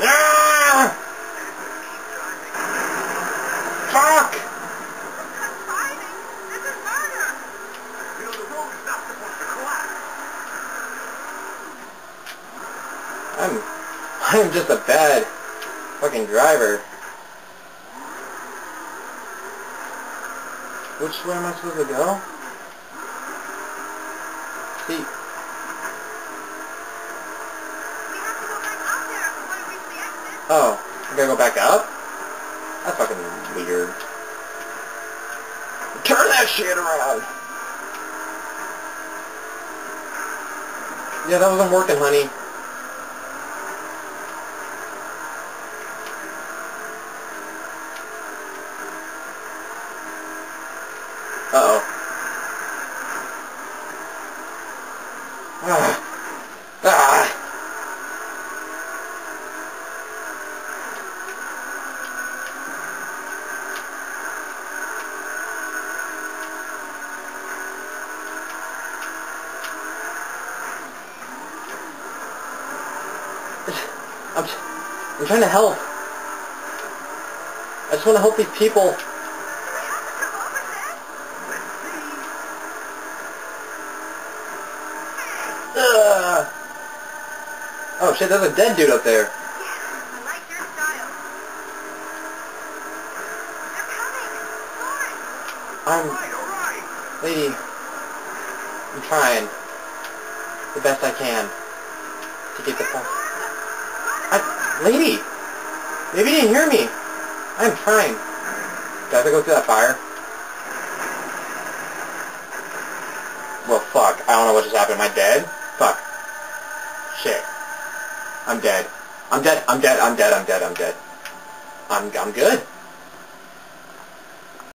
Ah! Fuck! I'm, I'm just a bad fucking driver. Which way am I supposed to go? See, oh, I gotta go back up? That's fucking weird. Turn that shit around! Yeah, that wasn't working, honey. Uh-oh. Ah. I'm, I'm trying to help. I just want to help these people. Ugh. Oh shit, there's a dead dude up there. I'm, lady, I'm trying the best I can to get the. I, lady, maybe you didn't hear me. I'm trying. Do I go through that fire? Well, fuck. I don't know what just happened. Am I dead? Fuck. Shit. I'm dead. I'm dead. I'm dead. I'm dead. I'm dead. I'm dead. I'm I'm good.